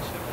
session.